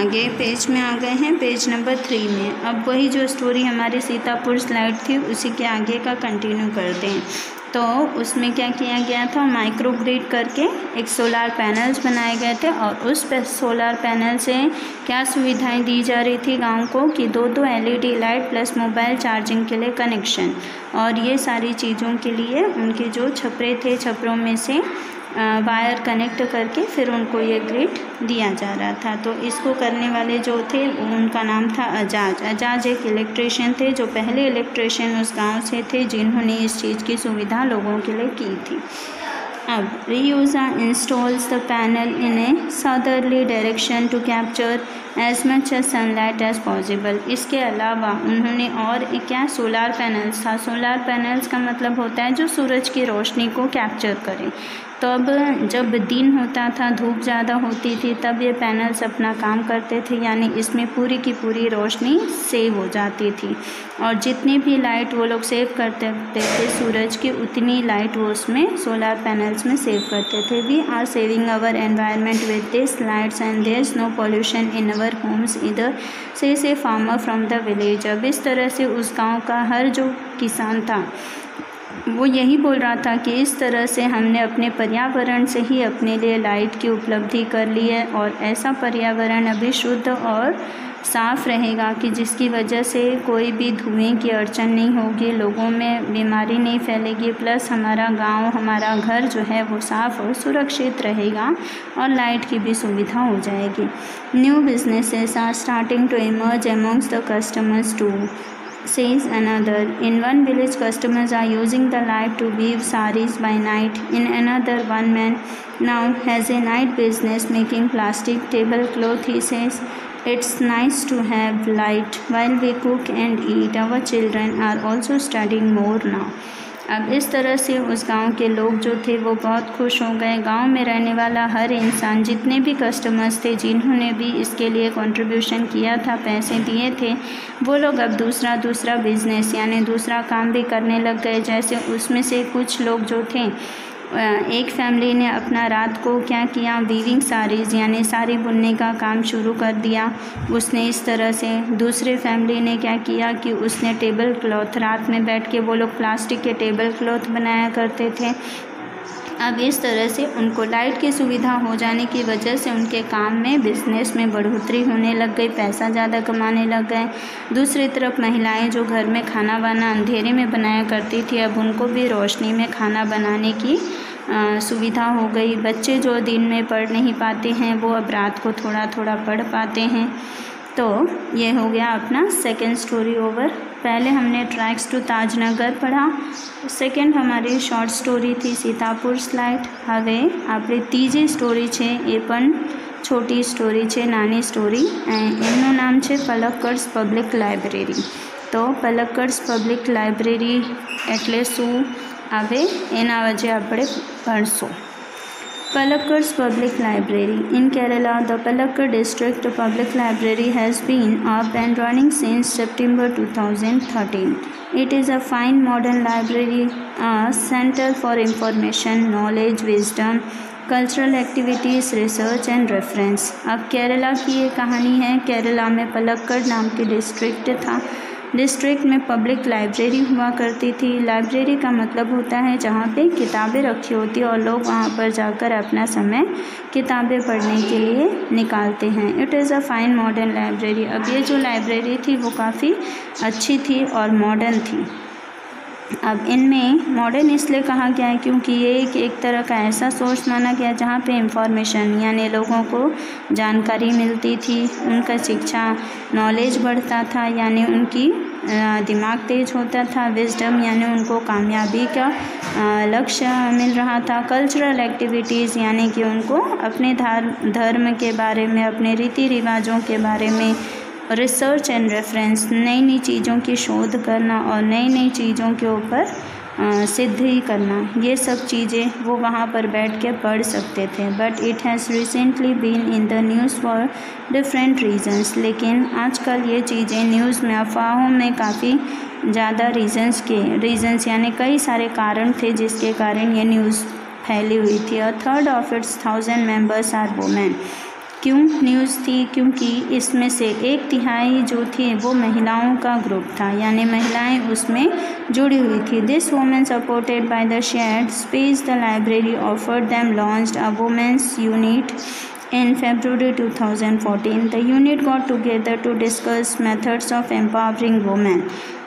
आगे पेज में आ गए हैं, पेज नंबर थ्री में। अब वही जो स्टोरी हमारी सीतापुर स्लाइड थी, उसी के आगे का कंटिन्यू करते हैं। तो उसमें क्या किया गया था? माइक्रो ग्रिड करके एक सोलार पैनल्स बनाए गए थे और उस पे सोलार पैनल से क्या सुविधाएँ दी जा रही थी गाँव को? कि दो दो LED light plus mobile charging के लिए कनेक्शन और ये सारी चीज़ों के लिए उनके जो छपरे थे, छपरों में से वायर कनेक्ट करके फिर उनको ये ग्रिड दिया जा रहा था। तो इसको करने वाले जो थे, उनका नाम था अजाज। अजाज एक इलेक्ट्रिशियन थे, जो पहले इलेक्ट्रिशियन उस गाँव से थे, जिन्होंने इस चीज़ की सुविधा लोगों के लिए की थी। अब रीयूजा installs the panel in a southerly direction to capture as much sunlight as possible इसके अलावा उन्होंने और क्या सोलार पैनल्स था? सोलार पैनल्स का मतलब होता है जो सूरज की रोशनी को कैप्चर करें। तब जब दिन होता था, धूप ज़्यादा होती थी, तब ये पैनल्स अपना काम करते थे, यानी इसमें पूरी की पूरी रोशनी सेव हो जाती थी। और जितनी भी लाइट वो लोग सेव करते थे, सूरज की उतनी लाइट वो उसमें सोलर पैनल्स में सेव करते थे। We are saving our environment with this lights and is no pollution in our homes इधर से से फार्मर फ्रॉम द विलेज अब इस तरह से उस गाँव का हर जो किसान था, वो यही बोल रहा था कि इस तरह से हमने अपने पर्यावरण से ही अपने लिए लाइट की उपलब्धि कर ली है और ऐसा पर्यावरण अभी शुद्ध और साफ़ रहेगा कि जिसकी वजह से कोई भी धुएँ की अड़चन नहीं होगी, लोगों में बीमारी नहीं फैलेगी। प्लस हमारा गाँव, हमारा घर जो है वो साफ़ और सुरक्षित रहेगा और लाइट की भी सुविधा हो जाएगी। New businesses are starting to emerge amongst the customers to says another in one village customers are using the light to weave saris by night in another one man now has a night business making plastic table cloth he says It's nice to have light while we cook and eat. Our children are also studying more now. अब इस तरह से उस गाँव के लोग जो थे, वो बहुत खुश हो गए गाँव में रहने वाला हर इंसान, जितने भी कस्टमर्स थे, जिन्होंने भी इसके लिए कंट्रीब्यूशन किया था, पैसे दिए थे, वो लोग अब दूसरा दूसरा बिज़नेस यानी दूसरा काम भी करने लग गए जैसे उसमें से कुछ लोग जो थे एक फैमिली ने अपना रात को क्या किया? वीविंग साड़ीज़ यानी साड़ी बुनने का काम शुरू कर दिया। उसने इस तरह से दूसरे फैमिली ने क्या किया कि उसने टेबल क्लॉथ रात में बैठ के वो लोग प्लास्टिक के टेबल क्लॉथ बनाया करते थे। अब इस तरह से उनको लाइट की सुविधा हो जाने की वजह से उनके काम में बिज़नेस में बढ़ोतरी होने लग गई, पैसा ज़्यादा कमाने लग गए। दूसरी तरफ़ महिलाएँ जो घर में खाना वाना अंधेरे में बनाया करती थी, अब उनको भी रोशनी में खाना बनाने की सुविधा हो गई। बच्चे जो दिन में पढ़ नहीं पाते हैं, वो अब रात को थोड़ा थोड़ा पढ़ पाते हैं। तो ये हो गया अपना सेकेंड स्टोरी ओवर पहले हमने ट्रैक्स टू ताजनगर पढ़ा सेकेंड हमारी शॉर्ट स्टोरी थी सीतापुर स्लाइड હવે આપણે ત્રીજી સ્ટોરી છે એ પણ છોટી સ્ટોરી છે નાની સ્ટોરી એમનું નામ છે પલક્કડ્સ પબ્લિક લાઇબ્રેરી તો પલક્કડ્સ પબ્લિક લાઇબ્રેરી એટલે શું આવે એના વચ્ચે આપણે ભણશું Palakkad's Public Library. In Kerala, the Palakkad District Public Library has been up and running since September 2013. It is a fine modern library, a center for information, knowledge, wisdom, cultural activities research and reference अब केरला की ये कहानी है केरला में पलक्कड़ नाम की district था district में पब्लिक लाइब्रेरी हुआ करती थी। लाइब्रेरी का मतलब होता है जहाँ पे किताबें रखी होती और लोग वहाँ पर जाकर अपना समय किताबें पढ़ने के लिए निकालते हैं। It is a fine modern library अब ये जो लाइब्रेरी थी वो काफ़ी अच्छी थी और मॉडर्न थी। अब इनमें मॉडर्न इसलिए कहा गया है क्योंकि ये एक एक तरह का ऐसा सोर्स माना गया जहाँ पे इंफॉर्मेशन यानी लोगों को जानकारी मिलती थी, उनका शिक्षा नॉलेज बढ़ता था, यानी उनकी दिमाग तेज होता था विजडम यानी उनको कामयाबी का लक्ष्य मिल रहा था कल्चरल एक्टिविटीज़ यानी कि उनको अपने धर्म के बारे में, अपने रीति रिवाजों के बारे में रिसर्च एंड रेफरेंस नई नई चीज़ों की शोध करना और नई नई चीज़ों के ऊपर सिद्धि करना। ये सब चीज़ें वो वहाँ पर बैठ के पढ़ सकते थे। But it has recently been in the news for different reasons लेकिन आजकल ये चीज़ें न्यूज़ में, अफवाहों में काफ़ी ज़्यादा रीजंस के रीजंस यानी कई सारे कारण थे जिसके कारण ये न्यूज़ फैली हुई थी। और third of its thousand members are women क्यों न्यूज़ थी? क्योंकि इसमें से एक तिहाई जो थी वो महिलाओं का ग्रुप था। यानी महिलाएँ उसमें जुड़ी हुई थी। This women supported by the share space the library offered them launched a women's unit In February 2014, the unit got together to discuss methods of empowering women.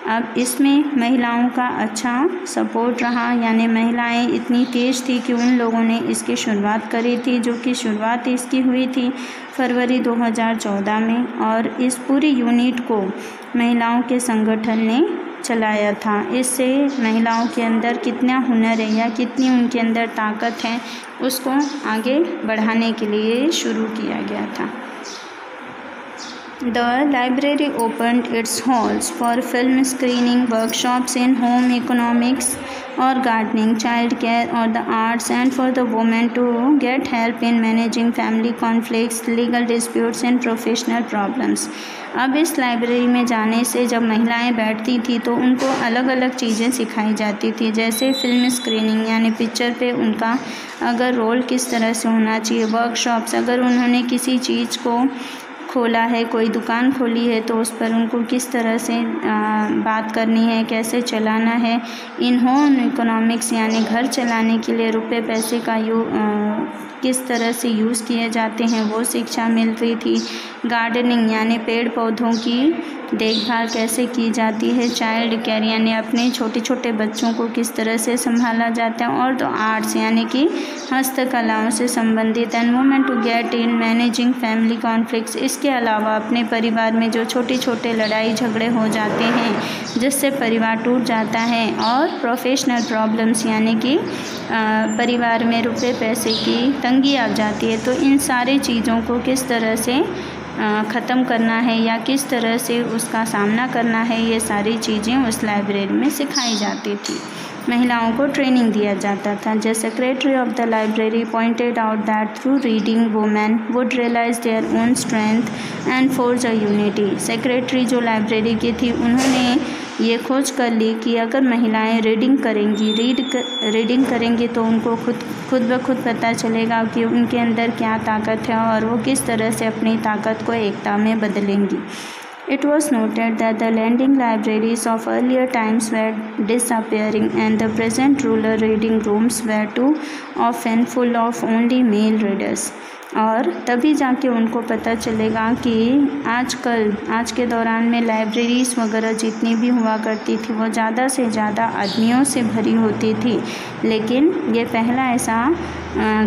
अब इसमें महिलाओं का अच्छा सपोर्ट रहा। यानी महिलाएँ इतनी तेज़ थी कि उन लोगों ने इसकी शुरुआत करी थी, जो कि शुरुआत इसकी हुई थी फरवरी 2014 में। और इस पूरी यूनिट को महिलाओं के संगठन ने चलाया था। इससे महिलाओं के अंदर कितना हुनर है या कितनी उनके अंदर ताकत है, उसको आगे बढ़ाने के लिए शुरू किया गया था। The library open its halls for film screening workshops in home economics or gardening, child care or the arts and for the women to get help in managing family conflicts, legal disputes and professional problems. अब इस library में जाने से जब महिलाएँ बैठती थी तो उनको अलग अलग चीज़ें सिखाई जाती थी जैसे फ़िल्म स्क्रीनिंग यानी पिक्चर पे उनका अगर रोल किस तरह से होना चाहिए वर्कशॉप्स अगर उन्होंने किसी चीज़ को खोला है, कोई दुकान खोली है तो उस पर उनको किस तरह से बात करनी है, कैसे चलाना है इन होम इकोनॉमिक्स यानी घर चलाने के लिए रुपए पैसे का यू किस तरह से यूज़ किए जाते हैं, वो शिक्षा मिल रही थी। गार्डनिंग यानी पेड़ पौधों की देखभाल कैसे की जाती है? चाइल्ड केयर यानी अपने छोटे छोटे बच्चों को किस तरह से संभाला जाता है? और तो आर्ट्स यानी कि हस्तकलाओं से संबंधित and women to get in managing family conflicts इसके अलावा अपने परिवार में जो छोटे छोटे लड़ाई झगड़े हो जाते हैं, जिससे परिवार टूट जाता है। और प्रोफेशनल प्रॉब्लम्स यानी कि परिवार में रुपये पैसे की तंगी आ जाती है। तो इन सारी चीज़ों को किस तरह से ख़त्म करना है या किस तरह से उसका सामना करना है, ये सारी चीज़ें उस लाइब्रेरी में सिखाई जाती थी। महिलाओं को ट्रेनिंग दिया जाता था। The secretary of the library pointed out that through reading women would realise their own strength and force a unity secretary जो लाइब्रेरी की थी उन्होंने ये खोज कर ली कि अगर महिलाएँ रीडिंग करेंगी रीड कर, रीडिंग करेंगी तो उनको खुद खुद ब खुद पता चलेगा कि उनके अंदर क्या ताकत है और वो किस तरह से अपनी ताकत को एकता में बदलेंगी। It was noted that the lending libraries of earlier times were disappearing and the present rural reading rooms were too often full of only male readers. और तभी जाके उनको पता चलेगा कि आजकल आज के दौरान में लाइब्रेरीज़ वगैरह जितनी भी हुआ करती थी वो ज़्यादा से ज़्यादा आदमियों से भरी होती थी लेकिन ये पहला ऐसा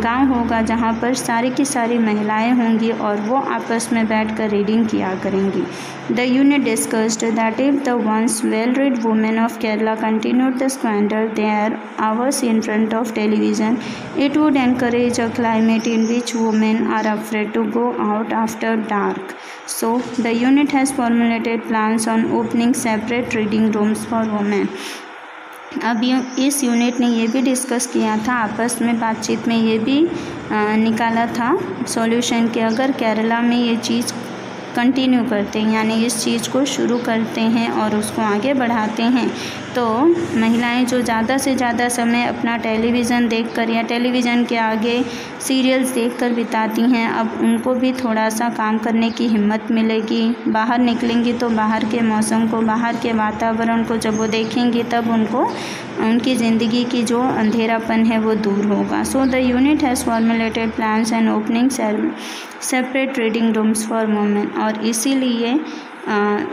गाँव होगा जहाँ पर सारी की सारी महिलाएँ होंगी और वो आपस में बैठकर रीडिंग किया करेंगी unit discussed that if the once well read women of Kerala continued to squander their hours in front of television it would encourage a climate in which women are afraid to go out after dark so the unit has formulated plans on opening separate reading rooms for women अब इस unit ने ये भी discuss किया था, आपस में बातचीत में ये भी निकाला था सॉल्यूशन कि अगर केरला में ये चीज़ कंटिन्यू करते हैं, यानी इस चीज़ को शुरू करते हैं और उसको आगे बढ़ाते हैं। तो महिलाएँ जो ज़्यादा से ज़्यादा समय अपना टेलीविज़न देखकर या टेलीविज़न के आगे सीरियल्स देखकर बिताती हैं, अब उनको भी थोड़ा सा काम करने की हिम्मत मिलेगी। बाहर निकलेंगी तो बाहर के मौसम को, बाहर के वातावरण को जब वो देखेंगी, तब उनको उनकी ज़िंदगी की जो अंधेरापन है वो दूर होगा। So the unit has formulated plans and opening separate reading rooms for women और इसीलिए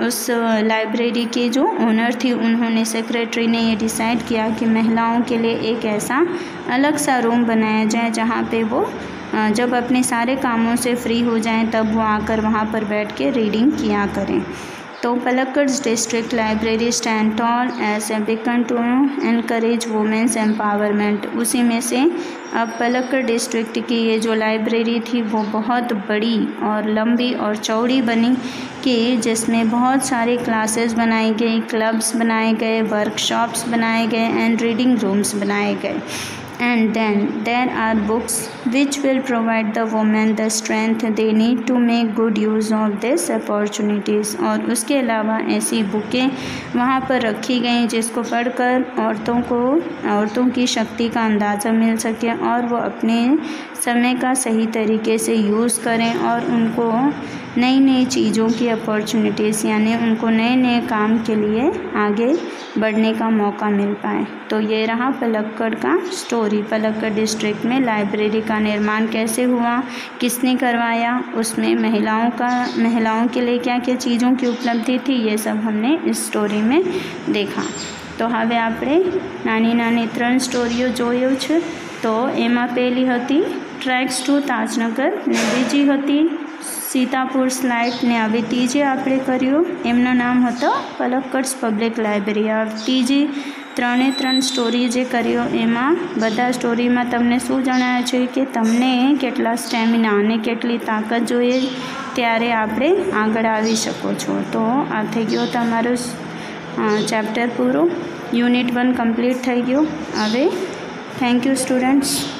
उस लाइब्रेरी के जो ओनर थी, उन्होंने सेक्रेटरी ने ये डिसाइड किया कि महिलाओं के लिए एक ऐसा अलग सा रूम बनाया जाए जहाँ पे वो जब अपने सारे कामों से फ्री हो जाएँ, तब वो आकर वहाँ पर बैठ के रीडिंग किया करें। तो Palakkad district library stand tall as a beacon to encourage women's empowerment. उसी में से अब पलक्कड़ डिस्ट्रिक्ट की ये जो लाइब्रेरी थी, वो बहुत बड़ी और लंबी और चौड़ी बनी कि जिसमें बहुत सारी क्लासेस बनाई गई, क्लब्स बनाए गए, वर्कशॉप्स बनाए गए, एंड रीडिंग रूम्स बनाए गए। And then there are books which will provide the women the strength they need to make good use of this opportunities और उसके अलावा ऐसी बुकें वहाँ पर रखी गई जिसको पढ़कर औरतों को औरतों की शक्ति का अंदाज़ा मिल सके और वो अपने समय का सही तरीके से यूज़ करें और उनको नई नई चीज़ों की अपॉर्चुनिटीज़ यानी उनको नए नए काम के लिए आगे बढ़ने का मौका मिल पाए तो ये रहा पलक्कड़ का स्टोरी पलक्कड़ डिस्ट्रिक्ट में लाइब्रेरी का निर्माण कैसे हुआ किसने करवाया उसमें महिलाओं का महिलाओं के लिए क्या क्या चीज़ों की उपलब्धि थी ये सब हमने इस स्टोरी में देखा તો હવે આપણે નાની નાની ત્રણ સ્ટોરીઓ જોયું છે તો એમાં પહેલી હતી ટ્રેક્સ ટુ તાજનગર ને બીજી હતી સીતાપુર સ્લાઇટને હવે ત્રીજે આપણે કર્યું. એમનું નામ હતો પલક્કડ્સ પબ્લિક લાઇબ્રેરી. આ ત્રીજી ત્રણે ત્રણ સ્ટોરી જે કર્યો એમાં, બધા સ્ટોરીમાં તમને શું જણાવે છે કે તમને કેટલા સ્ટેમિના અને કેટલી તાકાત જોઈએ ત્યારે આપણે આગળ આવી શકો છો. તો આ થઈ ગયો તમારો ચેપ્ટર પૂરો. યુનિટ વન કમ્પ્લીટ થઈ ગયું. હવે, થેન્ક યુ સ્ટુડન્ટ્સ.